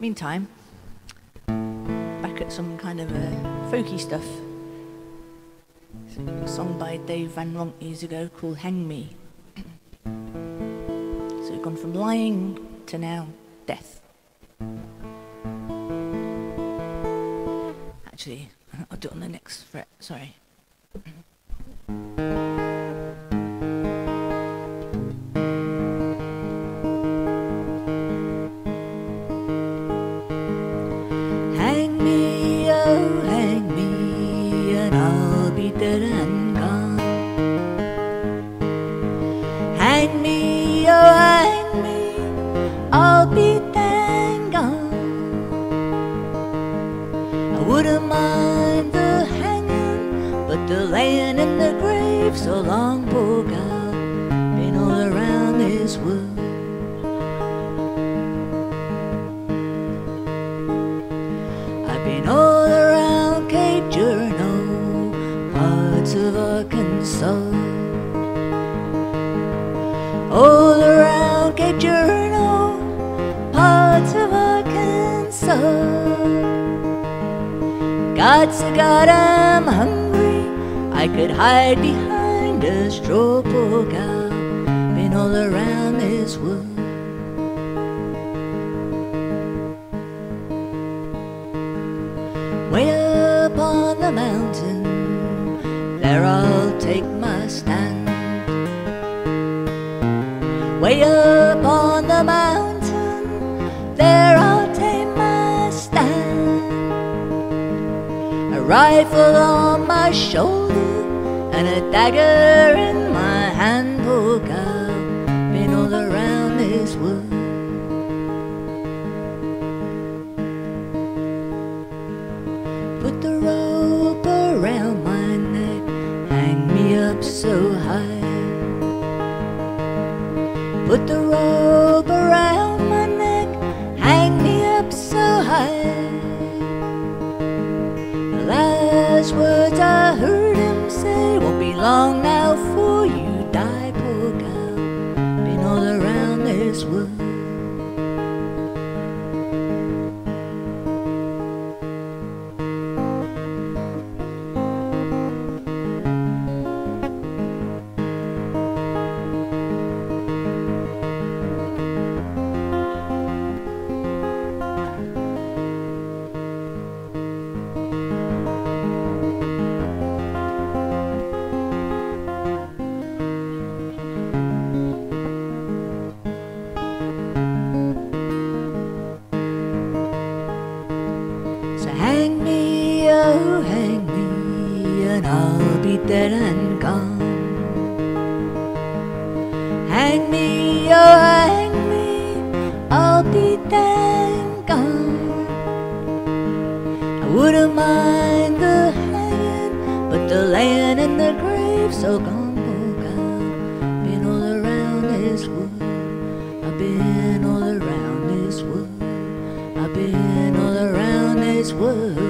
meantime, back at some kind of uh, folky stuff. A song by Dave Van Ronk years ago called Hang Me. so we've gone from lying to now death. Actually, I'll do it on the next fret, sorry. Dead and gone. Hang me, oh, hang me, I'll be dead and gone. I wouldn't mind the hanging, but the laying in the grave so long, poor girl, been all around this world. I've been all Cape Girardeau, parts of Arkansas. God to God, I'm hungry. I could hide behind a straw poor cow. Been all around this world. Way up on the mountain, there I'll take my stand. Way up on the mountain, there I'll take my stand. A rifle on my shoulder and a dagger in my hand, poor cow. Been all around this world. Put the rope around my neck, hang me up so high. Put the rope around my neck, hang me up so high. The last words I heard him say won't be long now for you die, poor girl. Been all around this world. I'll be dead and gone. Hang me, oh hang me, I'll be dead and gone. I wouldn't mind the hanging, but the laying in the grave so gone, oh, poor girl. Been all around this world, I've been all around this world. I've been all around this world.